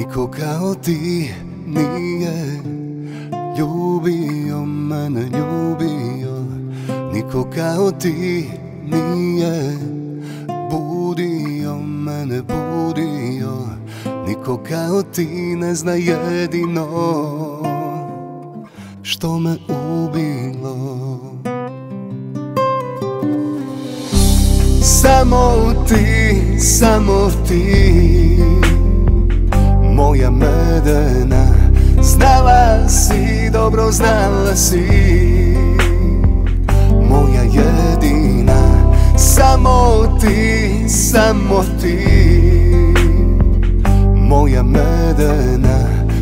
Niko kao ti nije Ljubio mene, ljubio. Niko kao ti nije Budio mene, budio. Niko kao ti ne zna jedino Što me ubilo. Samo ti, samo ti dobro znala si. Moja jedina Samo ti, samo ti. Moja medena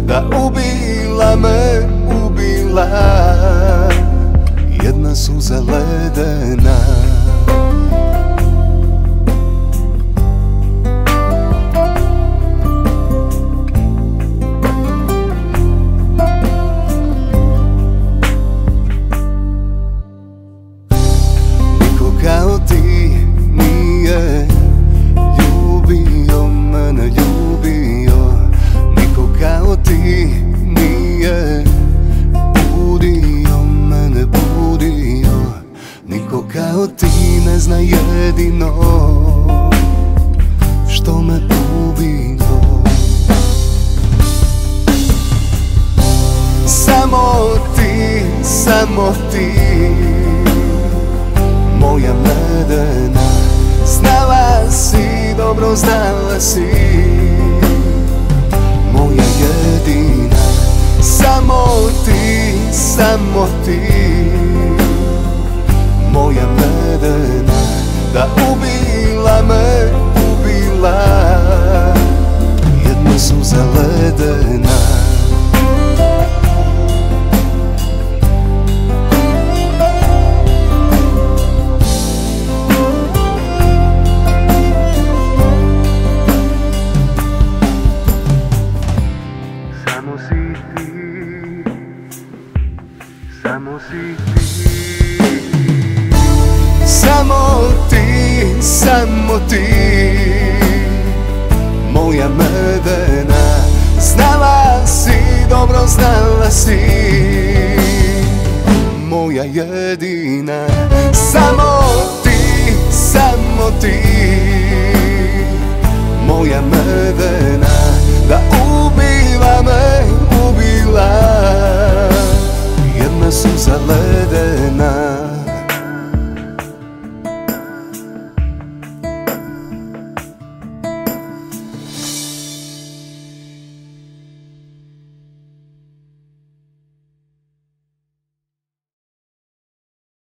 Da ubila me, ubila. Jedna suza ledena Kao ti ne zna jedino što me ubilo. Samo ti, samo ti moja medena Znala si, dobro znala si Moja jedina. Samo ti, La. Samo si ti. Samo ti. Samo ti. Moja mère si. Moja jedina Samo ti, samo ti.